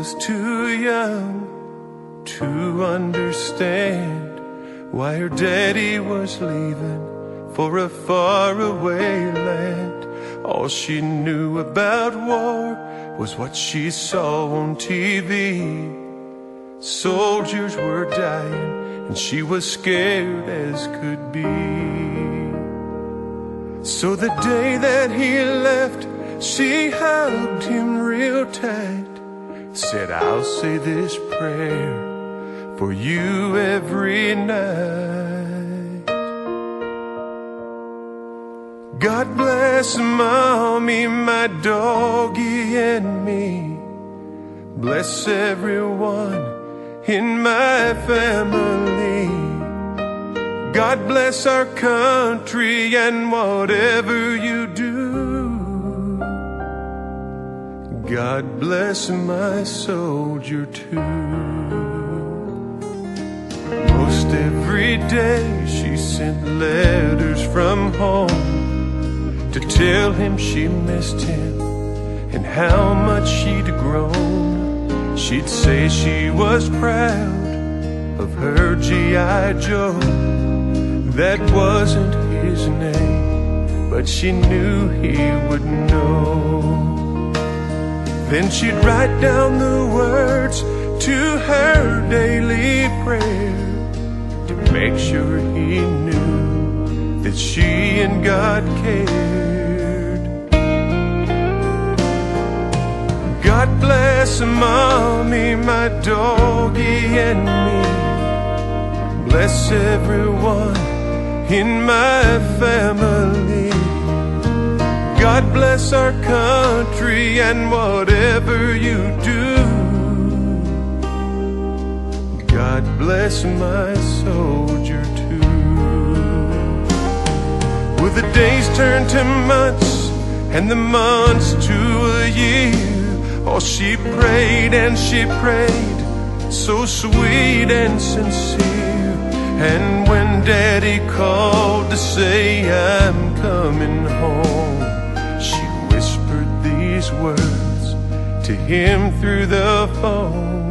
young to understand why her daddy was leaving for a faraway land. All she knew about war was what she saw on TV. Soldiers were dying, and she was scared as could be. So the day that he left, she hugged him. Said, I'll say this prayer for you every night. God bless mommy, my doggy, and me. Bless everyone in my family. God bless our country and whatever you do. God bless my soldier too. Most every day she sent letters from home to tell him she missed him and how much she'd grown. She'd say she was proud of her G.I. Joe. That wasn't his name, but she knew he would know. Then she'd write down the words to her daily prayer to make sure he knew that she and God cared. God bless mommy, my doggy, and me. Bless everyone in my family. God bless our country and whatever you do. God bless my soldier too. Will the days turn to months and the months to a year? Oh, she prayed and she prayed, so sweet and sincere. And when Daddy called to say I'm coming home, words to him through the phone.